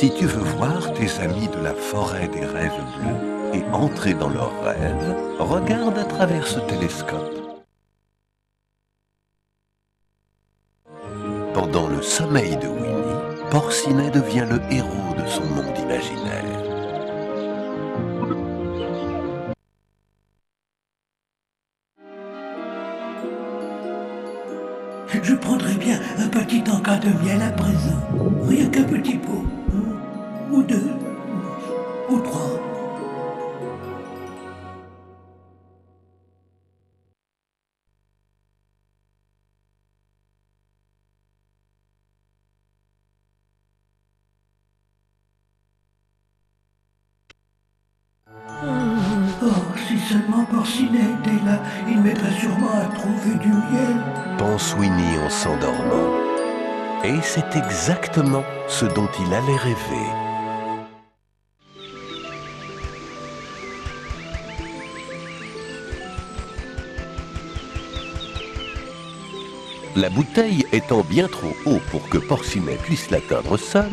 Si tu veux voir tes amis de la forêt des rêves bleus et entrer dans leurs rêves, regarde à travers ce télescope. Pendant le sommeil de Winnie, Porcinet devient le héros de son monde imaginaire. Je prendrais bien un petit encas de miel à présent. Rien qu'un petit pot. Ou deux. Ou trois. Oh, si seulement Porcinet était là, il m'aiderait sûrement à trouver du miel. pense Winnie en s'endormant. Et c'est exactement ce dont il allait rêver. La bouteille étant bien trop haut pour que Porcinet puisse l'atteindre seul,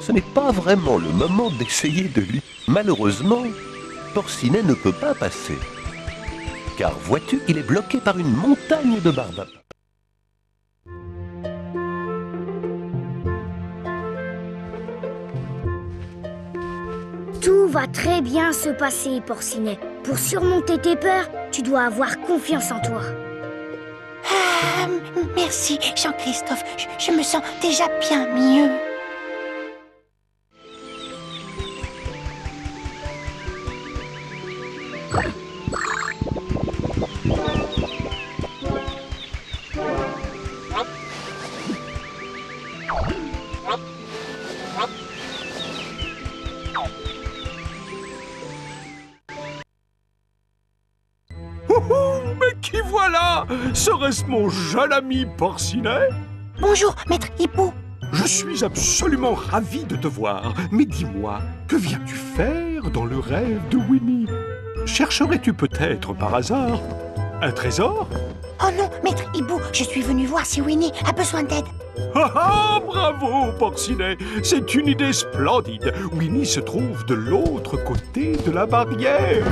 ce n'est pas vraiment le moment d'essayer de lui. Malheureusement, Porcinet ne peut pas passer. Car vois-tu, il est bloqué par une montagne de barbe. Tout va très bien se passer, Porcinet. Pour surmonter tes peurs, tu dois avoir confiance en toi. Merci, Jean-Christophe. Je, je me sens déjà bien mieux. Serait-ce mon jeune ami Porcinet Bonjour, maître Hibou. Je suis absolument ravi de te voir. Mais dis-moi, que viens-tu faire dans le rêve de Winnie? Chercherais-tu peut-être par hasard un trésor? Oh non, maître Hibou, je suis venu voir si Winnie a besoin d'aide. Ah ah, bravo, Porcinet C'est une idée splendide. Winnie se trouve de l'autre côté de la barrière.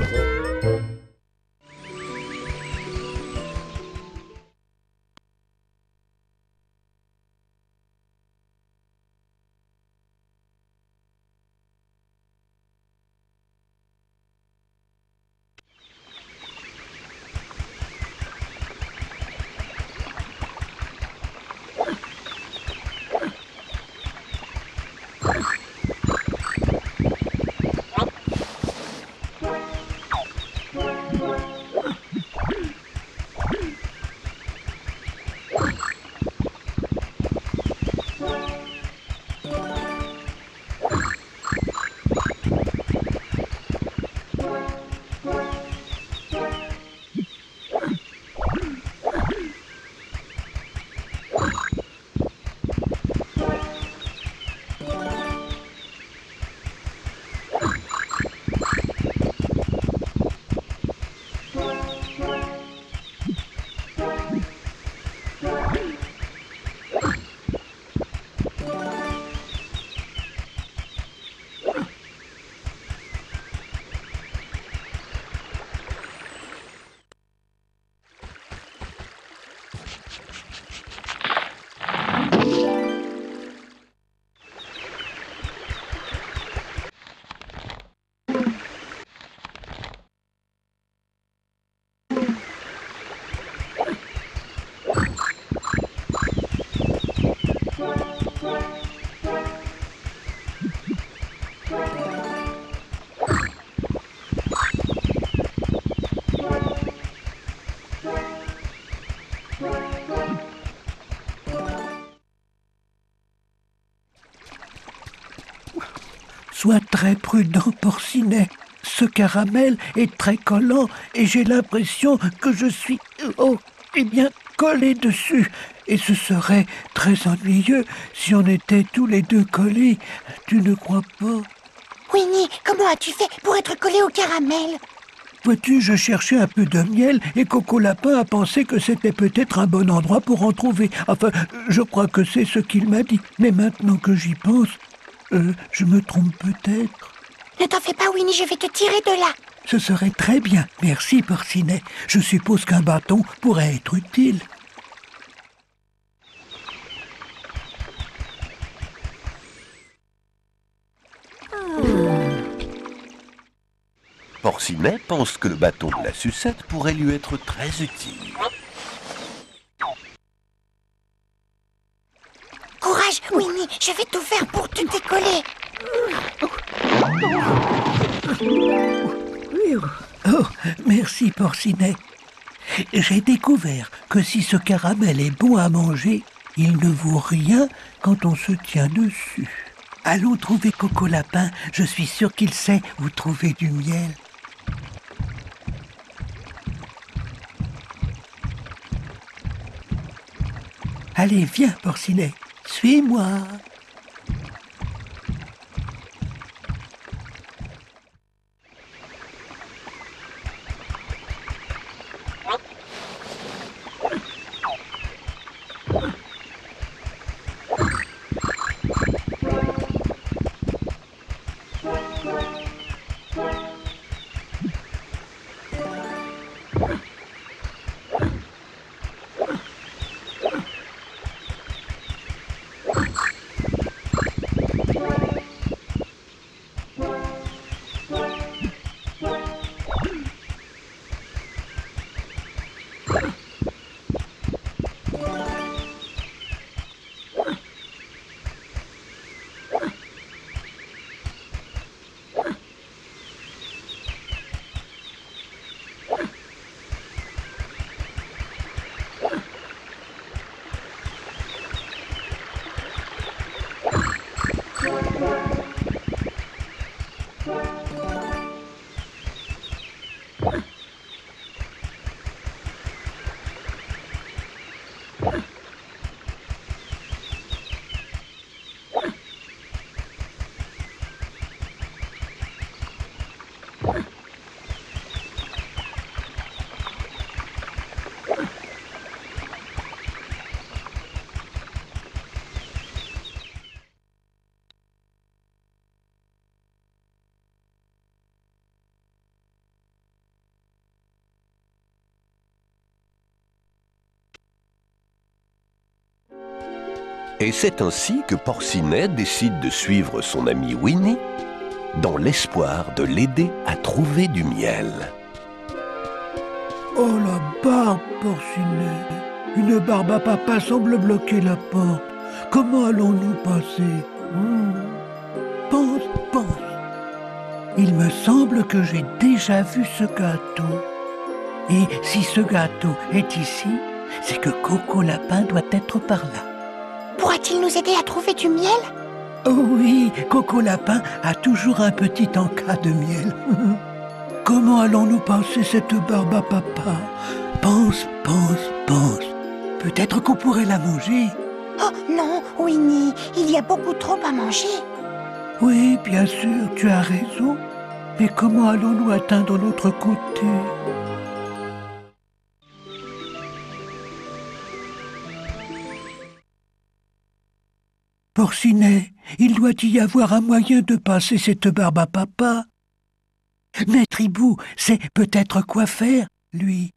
Sois très prudent, Porcinet. Ce caramel est très collant et j'ai l'impression que je suis, oh, eh bien, collé dessus. Et ce serait très ennuyeux si on était tous les deux collés. Tu ne crois pas? Winnie, comment as-tu fait pour être collé au caramel? Vois-tu, je cherchais un peu de miel et Coco Lapin a pensé que c'était peut-être un bon endroit pour en trouver. Enfin, je crois que c'est ce qu'il m'a dit. Mais maintenant que j'y pense, Euh, je me trompe peut-être. Ne t'en fais pas, Winnie, je vais te tirer de là. Ce serait très bien. Merci, Porcinet. Je suppose qu'un bâton pourrait être utile. Porcinet pense que le bâton de la sucette pourrait lui être très utile. Winnie, je vais tout faire pour te décoller. Oh, merci, Porcinet. J'ai découvert que si ce caramel est bon à manger, il ne vaut rien quand on se tient dessus. Allons trouver Coco Lapin, je suis sûr qu'il sait où trouver du miel. Allez, viens, Porcinet, suis-moi. Et c'est ainsi que Porcinet décide de suivre son ami Winnie dans l'espoir de l'aider à trouver du miel. Oh la barbe, Porcinet Une barbe à papa semble bloquer la porte. Comment allons-nous passer? Hmm. Pense, pense. Il me semble que j'ai déjà vu ce gâteau. Et si ce gâteau est ici, c'est que Coco Lapin doit être par là. Pourra-t-il nous aider à trouver du miel? Oh oui, Coco Lapin a toujours un petit encas de miel. Comment allons-nous passer cette barbe à papa? Pense, pense, pense. Peut-être qu'on pourrait la manger. Oh non, Winnie, il y a beaucoup trop à manger. Oui, bien sûr, tu as raison. Mais comment allons-nous atteindre l'autre côté? Porcinet, il doit y avoir un moyen de passer cette barbe à papa. Maître Hibou sait peut-être quoi faire, lui.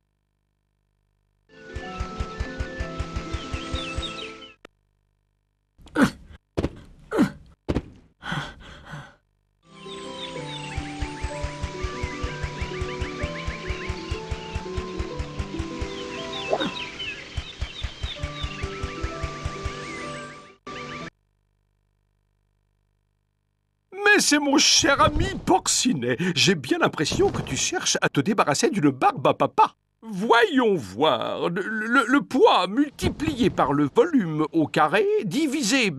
C'est mon cher ami Porcinet. J'ai bien l'impression que tu cherches à te débarrasser d'une barbe à papa. Voyons voir. Le, poids multiplié par le volume au carré, divisé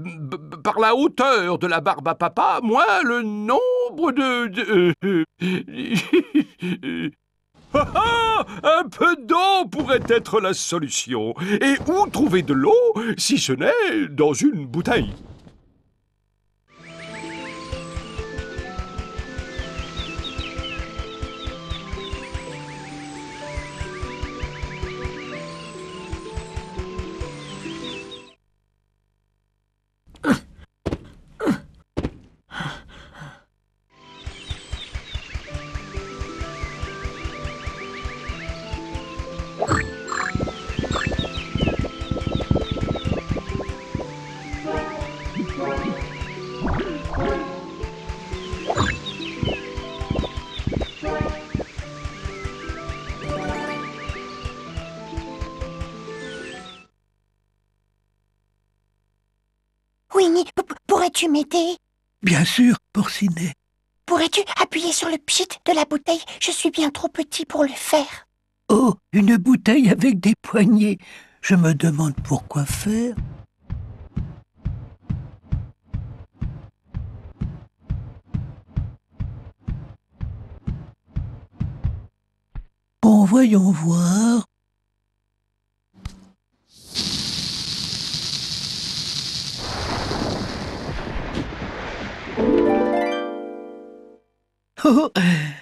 par la hauteur de la barbe à papa, moins le nombre de... de- euh, Ah ah Un peu d'eau pourrait être la solution. Et où trouver de l'eau si ce n'est dans une bouteille? Winnie, pourrais-tu m'aider? Bien sûr, Porcinet. Pourrais-tu appuyer sur le pchit de la bouteille? Je suis bien trop petit pour le faire. Oh, une bouteille avec des poignées. Je me demande pourquoi faire. Bon, voyons voir. Oh,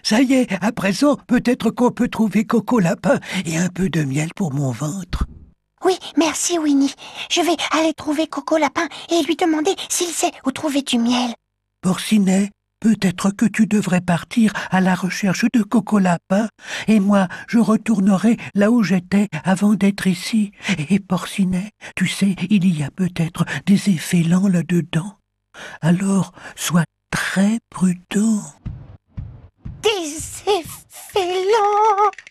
ça y est, à présent, peut-être qu'on peut trouver Coco Lapin et un peu de miel pour mon ventre. Oui, merci Winnie. Je vais aller trouver Coco Lapin et lui demander s'il sait où trouver du miel. Porcinet, peut-être que tu devrais partir à la recherche de Coco Lapin, et moi, je retournerai là où j'étais avant d'être ici. Et Porcinet, tu sais, il y a peut-être des effets lents là-dedans. Alors, sois très prudent. Des effets lents.